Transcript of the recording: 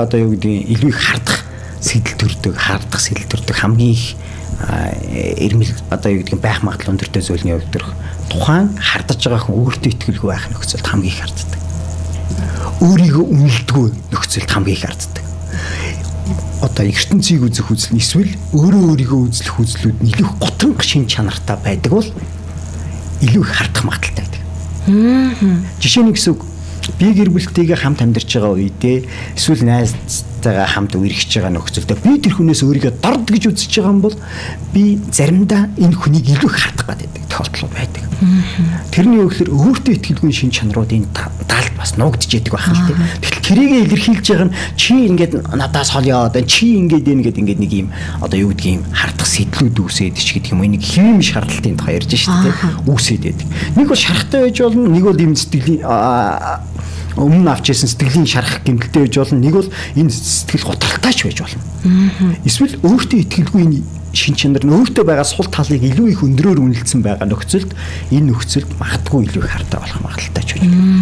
одоо юу гэдгийг илүү их хардах сэтэл төрдөг, хардах сэтэл төрдөг хамгийн их эрмэл одоо юу гэдгийг байх магадлал өндөртэй зүйлний өвдөрөх тухайн хардаж байгаа хүн өөртөө ихтгэлгүй байх нөхцөлд хамгийн их харддаг. Өөрийгөө үнэлдэггүй нөхцөлд хамгийн их харддаг. Одоо ертөнцийг үзэх үзэл эсвэл өөрөө өөрийгөө үзлэх үзлүүд нь илүү готонг шин чанартай байдаг бол илүү их хардах магадaltaй байдаг. Жишээ нь гэсэн үг би гэр бүлтэйгээ хамт амьдарч байгаа үедээ эсвэл найзтайгаа хамт үргэлж байгаа нөхцөлдөө би тэр хүнээс өөрийгөө дорд гэж үзэж байгаа юм бол би заримдаа энэ хүнийг илүү их хардах гэдэг тохиолдол байдаг. Тэрний өгөхлөр өөртөө ихтгэлгүй шин чанарууд энэ даалд бас нуугдж яадаг байх л тийм. Тэгэл тэрийгэ илэрхийлж байгаа нь чи ингээд надаас хол яваад чи ингээд энэ гэдэг ингээд нэг юм одоо юу гэдгийг юм хардах сэтлүүд үүсээд ч гэдэг юм нэг хэвэм шаардлагын тухай ярьж шүү дээ. Үүсээд байдаг. Нэг бол шарахтай байж болно, нэг бол юм сэтгэлийн өмнө авч ирсэн сэтгэлийн шарах гэмтэлтэй байж болно. Нэг бол энэ сэтгэл гуталтайч байж болно. Эсвэл өөртөө ихтгэлгүй энэ шин чанар нь өөртөө байгаа сул талыг илүү их өндрөөр үнэлсэн байгаа нөхцөлд энэ нөхцөлд магадгүй илүү их хартай болох магадaltaй ч байна.